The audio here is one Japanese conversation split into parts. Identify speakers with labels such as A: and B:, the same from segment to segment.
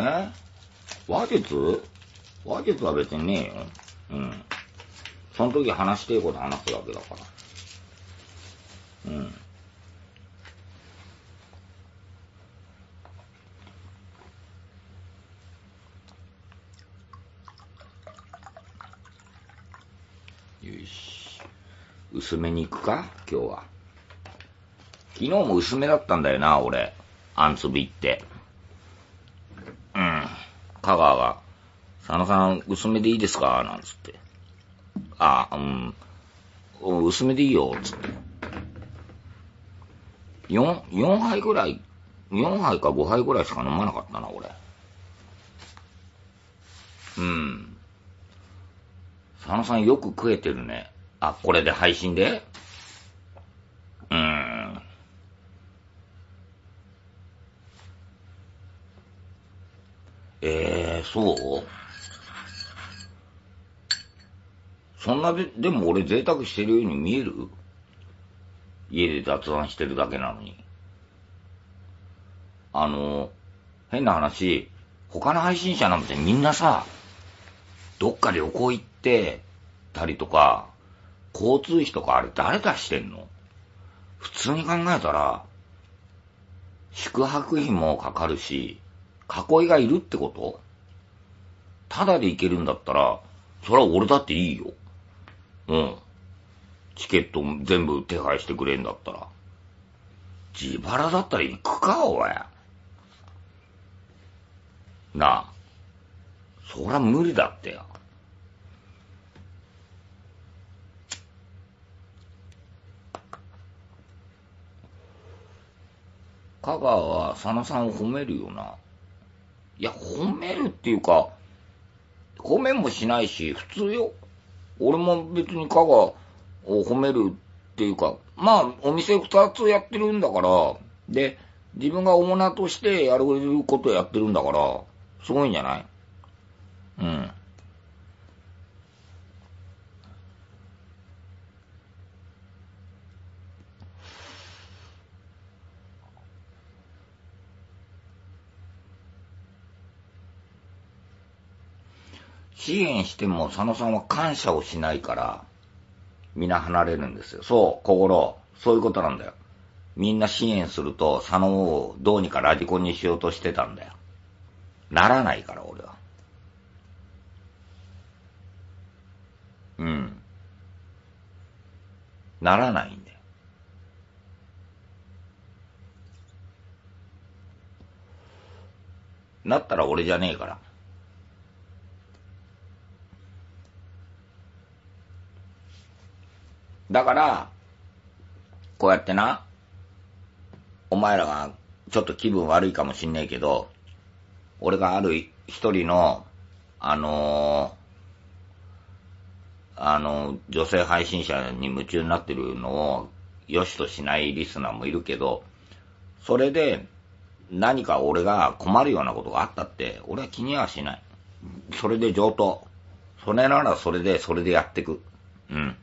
A: え？話術話術は別にねえよ。うん。その時話していこと話すだけだから。うん。よし。薄めに行くか？今日は。昨日も薄めだったんだよな、俺。あんつびって。うん。香川が、佐野さん、薄めでいいですか？なんつって。あ、うん。薄めでいいよ、つって。4、4杯ぐらい、4杯か5杯ぐらいしか飲まなかったな、俺。うん。佐野さんよく食えてるね。あ、これで配信で？うーん。えー、そう？そんなで、でも俺贅沢してるように見える？家で雑談してるだけなのに。あの、変な話、他の配信者なんてみんなさ、どっか旅行行ってたりとか、交通費とかあれ誰出してんの？普通に考えたら、宿泊費もかかるし、囲いがいるってこと？ただで行けるんだったら、それは俺だっていいよ。うん。チケット全部手配してくれんだったら。自腹だったら行くか、おい。なあ。そりゃ無理だってよ。香川は佐野さんを褒めるよな。いや、褒めるっていうか、褒めもしないし、普通よ。俺も別に香川を褒めるっていうか、まあ、お店二つやってるんだから、で、自分がオーナーとしてやることやってるんだから、すごいんじゃないうん。支援しても佐野さんは感謝をしないから、皆離れるんですよ。そう、心。そういうことなんだよ。みんな支援すると佐野をどうにかラジコンにしようとしてたんだよ。ならないから、俺は。うん。ならないんだよ。なったら俺じゃねえから。だから、こうやってな、お前らがちょっと気分悪いかもしんねえけど、俺がある一人の、あのー、あの、女性配信者に夢中になってるのを、良しとしないリスナーもいるけど、それで、何か俺が困るようなことがあったって、俺は気にはしない。それで上等。それならそれで、それでやってく。うん。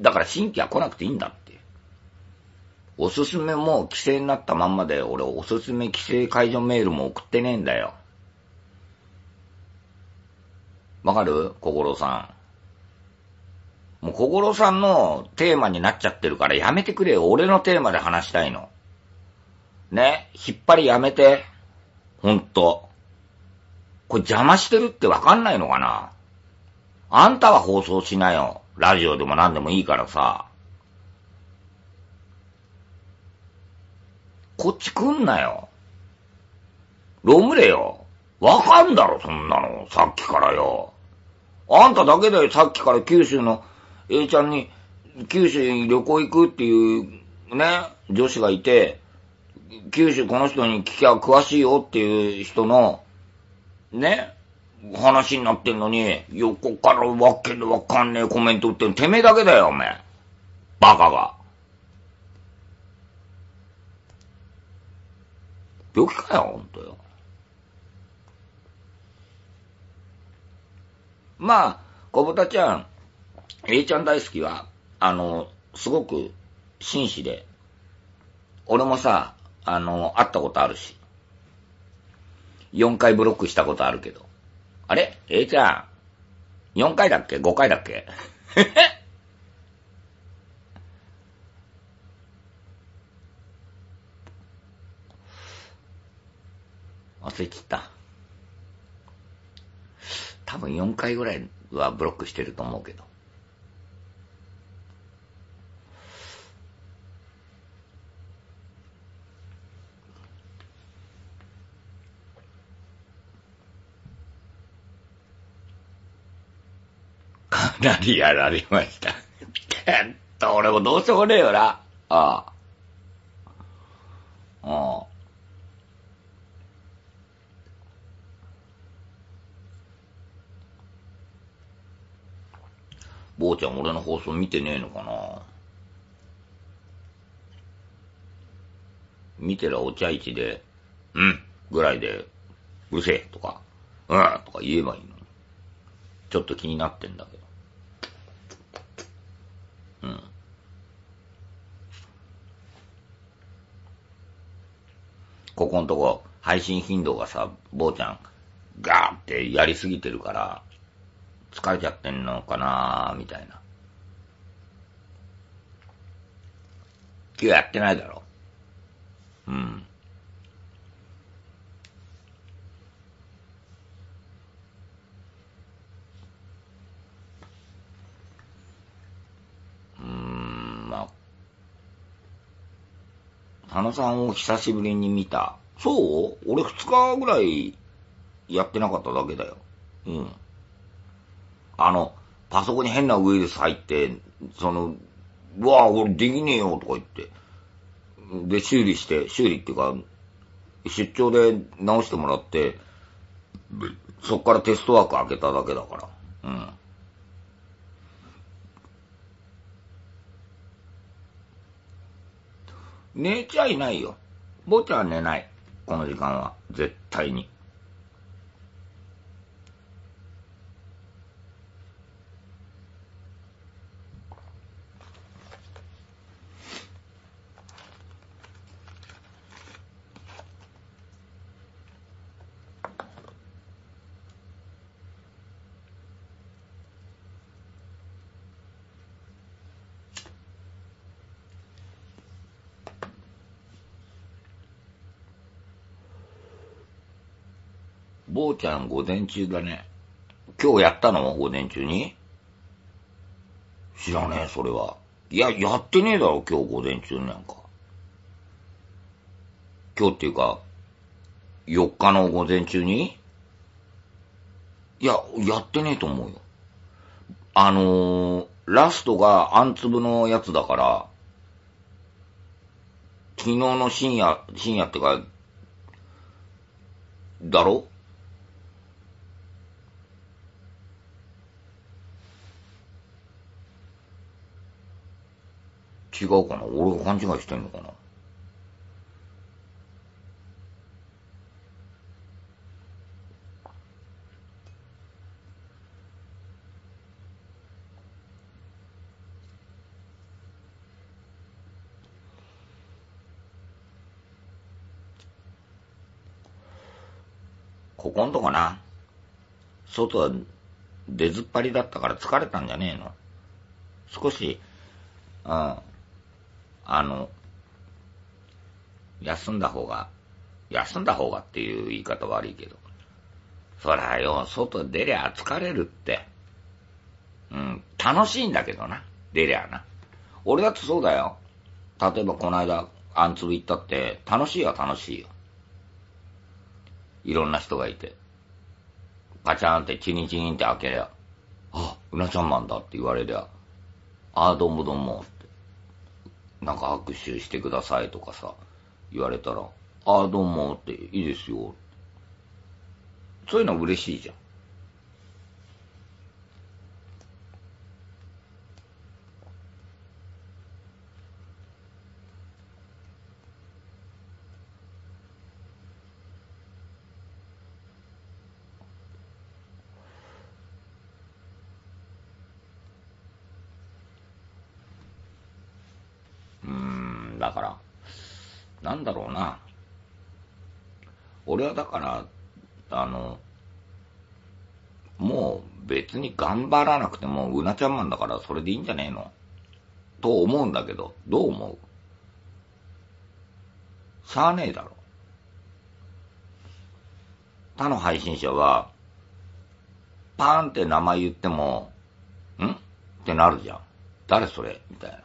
A: だから新規は来なくていいんだって。おすすめも規制になったまんまで、俺おすすめ規制解除メールも送ってねえんだよ。わかる？心さん。もう心さんのテーマになっちゃってるからやめてくれよ。俺のテーマで話したいの。ね？引っ張りやめて。ほんと。これ邪魔してるってわかんないのかな？あんたは放送しなよ。ラジオでも何でもいいからさ。こっち来んなよ。ロムレよ。わかんだろ、そんなの。さっきからよ。あんただけだよ、さっきから九州の A ちゃんに、九州に旅行行くっていう、ね、女子がいて、九州この人に聞きゃ詳しいよっていう人の、ね、話になってんのに、横からわけのわかんねえコメントって、てめえだけだよ、おめえ。バカが。病気かよ、ほんとよ。まあ、小豚ちゃん、A ちゃん大好きは、あの、すごく紳士で、俺もさ、あの、会ったことあるし、4回ブロックしたことあるけど、あれ ?A ちゃん、4回だっけ ?5 回だっけ？へへ 忘れちった。多分4回ぐらいはブロックしてると思うけど。かなりやられました。えっと、俺もどうしようもねえよな。ああ。ああ。坊ちゃん俺の放送見てねえのかな見てらお茶市で、うんぐらいで、うるせえとか、うんとか言えばいいのに。ちょっと気になってんだけど。ここんとこ、配信頻度がさ、坊ちゃん、ガーってやりすぎてるから、疲れちゃってんのかなみたいな。今日やってないだろ。うん。うーん、まあ、花さんを久しぶりに見た。そう？俺二日ぐらいやってなかっただけだよ。うん。あの、パソコンに変なウイルス入って、その、うわぁ、俺できねえよとか言って、で、修理して、修理っていうか、出張で直してもらって、そっからテストワーク開けただけだから。うん。寝ちゃいないよ。坊ちゃんは寝ない。この時間は。絶対に。坊ちゃん午前中だね。今日やったの？午前中に？知らねえ、それは。いや、やってねえだろ、今日午前中なんか。今日っていうか、4日の午前中に？いや、やってねえと思うよ。あのー、ラストがあん粒のやつだから、昨日の深夜、深夜ってか、だろ？違うかな？俺が勘違いしてんのかな？ここんとこな。外は出ずっぱりだったから疲れたんじゃねえの。少し、うん、あの、休んだ方が、休んだ方がっていう言い方悪いけど、そらよ、外出りゃ疲れるって。うん、楽しいんだけどな、出りゃな。俺だってそうだよ。例えばこの間、アンツブ行ったって、楽しいは楽しいよ。いろんな人がいて。カチャンってチニチニンって開けりゃ、あ、うなちゃんマンだって言われりゃ、ああ、どうもどうも。なんか握手してくださいとかさ、言われたら、ああ、どうもって、いいですよ。そういうの嬉しいじゃん。なんだろうな。俺はだから、あの、もう別に頑張らなくてもうなちゃんマンだからそれでいいんじゃねえの？と思うんだけど、どう思う？しゃあねえだろ。他の配信者は、パーンって名前言っても、ん？ってなるじゃん。誰それ？みたいな。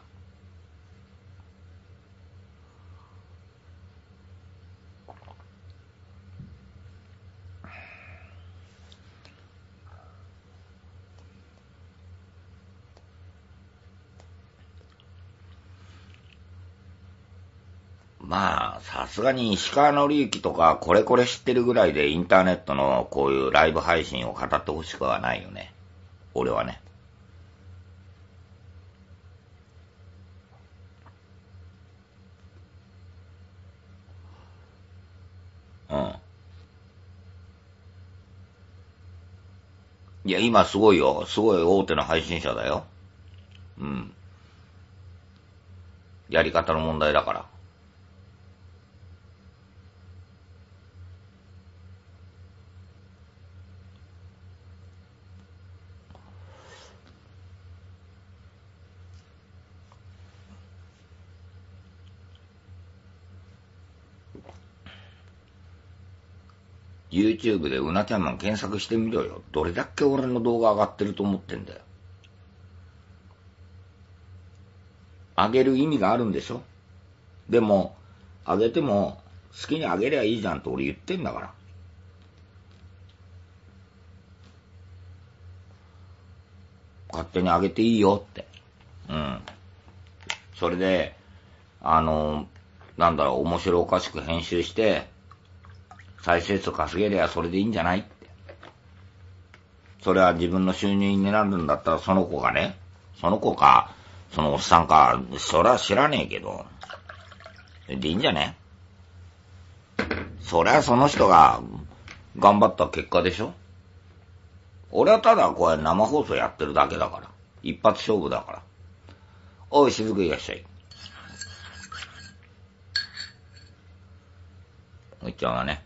A: まあ、さすがに石川紀之とかこれこれ知ってるぐらいでインターネットのこういうライブ配信を語ってほしくはないよね。俺はね。うん。いや、今すごいよ。すごい大手の配信者だよ。うん。やり方の問題だから。YouTube でうなちゃんマン検索してみろよ。どれだけ俺の動画上がってると思ってんだよ。上げる意味があるんでしょ？でも、上げても好きに上げりゃいいじゃんと俺言ってんだから。勝手に上げていいよって。うん。それで、あの、なんだろう、面白おかしく編集して、再生数稼げりゃそれでいいんじゃない？って。それは自分の収入になるんだったらその子がね、その子か、そのおっさんか、それは知らねえけど、でいいんじゃね？そりゃその人が頑張った結果でしょ？俺はただこうやって生放送やってるだけだから。一発勝負だから。おい、しずくいらっしゃい。おいちゃんはね。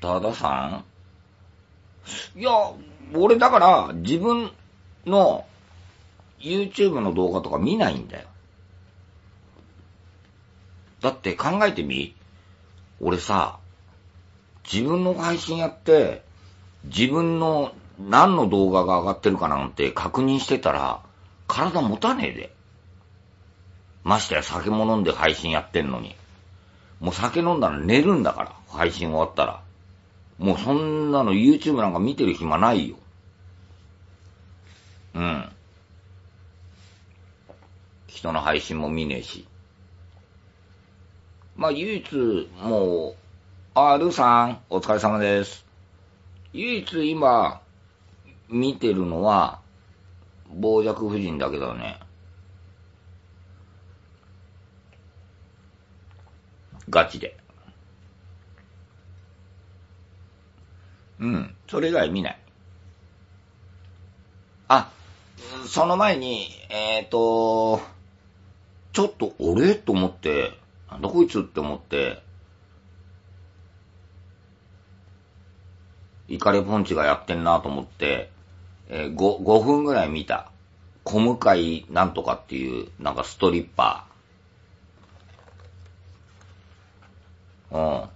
A: 多田さん？いや、俺だから自分の YouTube の動画とか見ないんだよ。だって考えてみ？俺さ、自分の配信やって、自分の何の動画が上がってるかなんて確認してたら、体持たねえで。ましてや酒も飲んで配信やってんのに。もう酒飲んだら寝るんだから、配信終わったら。もうそんなの YouTube なんか見てる暇ないよ。うん。人の配信も見ねえし。まあ唯一、もう、あ、ルーさん、お疲れ様です。唯一今、見てるのは、傍若夫人だけだね。ガチで。うん。それ以外見ない。あ、その前に、えっ、ー、と、ちょっと俺？と思って、なんだこいつ？って思って、イカレポンチがやってんなと思って、えー、5, 5分ぐらい見た。小向井なんとかっていう、なんかストリッパー。うん。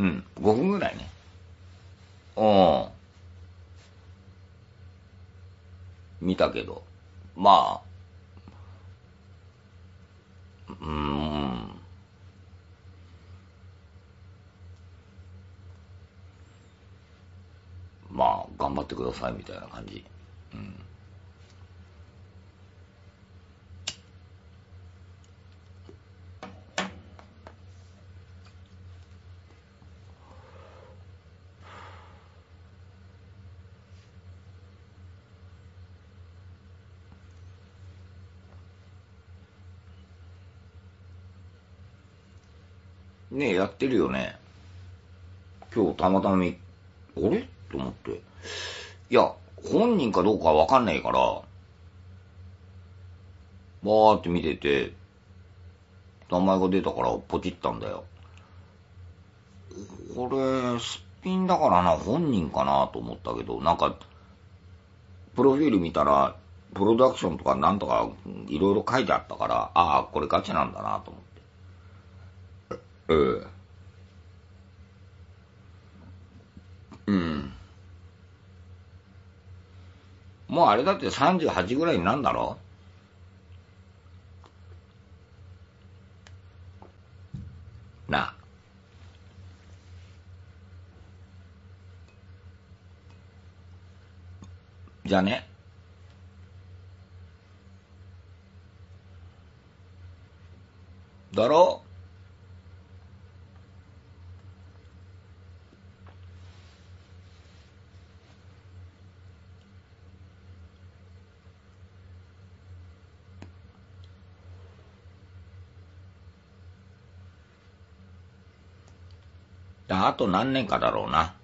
A: うん、5分ぐらいね。うん。見たけど、まあ、うん、まあ、頑張ってくださいみたいな感じ。うん。ねえ、やってるよね。今日たまたま見、あれ？と思って。いや、本人かどうかわかんないから、バーって見てて、名前が出たからポチったんだよ。これ、すっぴんだからな、本人かなと思ったけど、なんか、プロフィール見たら、プロダクションとかなんとかいろいろ書いてあったから、ああ、これガチなんだなと思って。ええ。うん。もうあれだって38ぐらいになんだろ？な。じゃあね。だろ？あと何年かだろうな。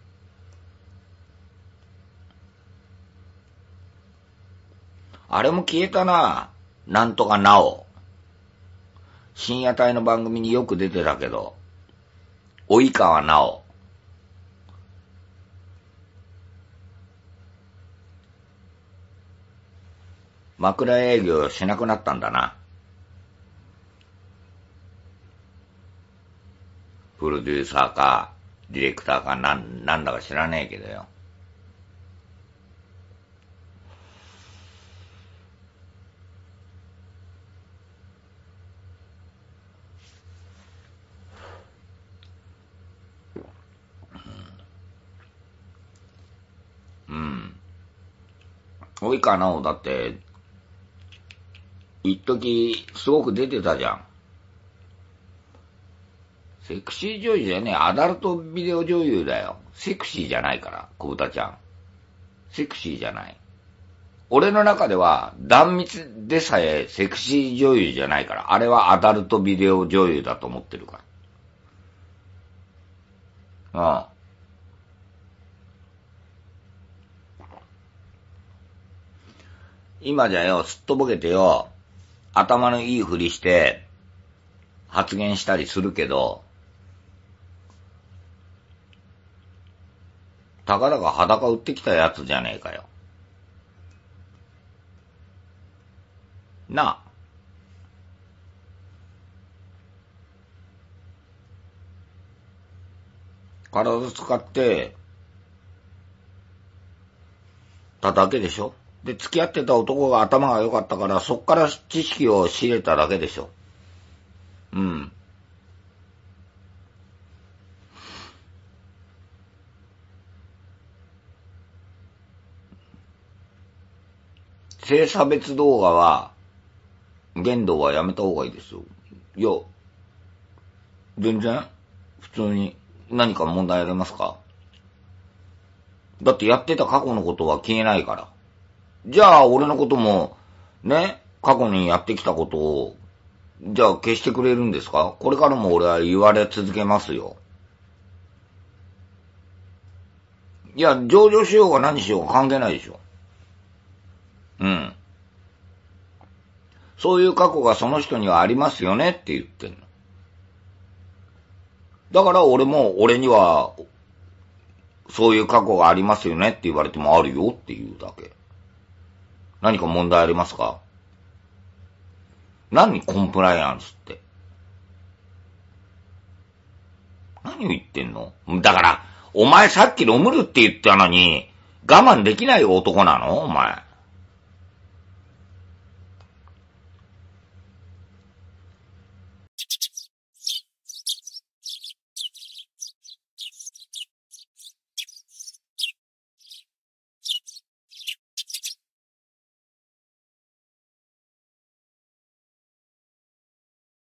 A: あれも消えたな。なんとかなお。深夜帯の番組によく出てたけど、及川直。枕営業しなくなったんだな。プロデューサーか、ディレクターかなん、なんだか知らねえけどよ。うん及川直だって、一時すごく出てたじゃん。セクシー女優じゃねえ、アダルトビデオ女優だよ。セクシーじゃないから、小豚ちゃん。セクシーじゃない。俺の中では、断密でさえセクシー女優じゃないから、あれはアダルトビデオ女優だと思ってるから。ああ。今じゃよ、すっとぼけてよ、頭のいいふりして、発言したりするけど、たかだか裸売ってきたやつじゃねえかよ。なあ。体使って、ただけでしょ？で、付き合ってた男が頭が良かったから、そっから知識を仕入れただけでしょ？うん。性差別動画は、言動はやめた方がいいですよ。いや、全然、普通に何か問題ありますか？だってやってた過去のことは消えないから。じゃあ俺のことも、ね、過去にやってきたことを、じゃあ消してくれるんですか？これからも俺は言われ続けますよ。いや、上場しようが何しようが関係ないでしょ。うん。そういう過去がその人にはありますよねって言ってんの。だから俺も俺には、そういう過去がありますよねって言われてもあるよっていうだけ。何か問題ありますか？何コンプライアンスって？何を言ってんの？だから、お前さっきロムルって言ったのに、我慢できない男なの？お前。